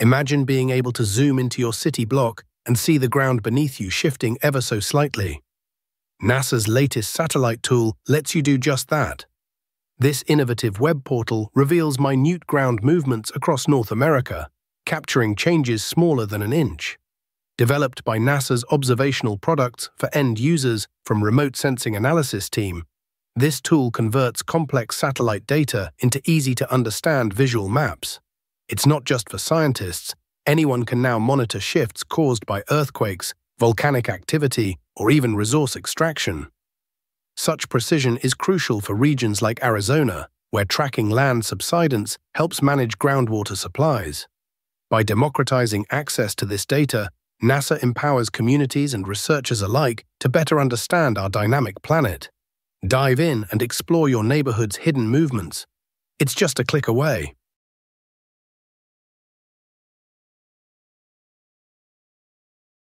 Imagine being able to zoom into your city block and see the ground beneath you shifting ever so slightly. NASA's latest satellite tool lets you do just that. This innovative web portal reveals minute ground movements across North America, capturing changes smaller than an inch. Developed by NASA's observational products for end users from Remote Sensing Analysis Team, this tool converts complex satellite data into easy-to-understand visual maps. It's not just for scientists, anyone can now monitor shifts caused by earthquakes, volcanic activity, or even resource extraction. Such precision is crucial for regions like Arizona, where tracking land subsidence helps manage groundwater supplies. By democratizing access to this data, NASA empowers communities and researchers alike to better understand our dynamic planet. Dive in and explore your neighborhood's hidden movements. It's just a click away.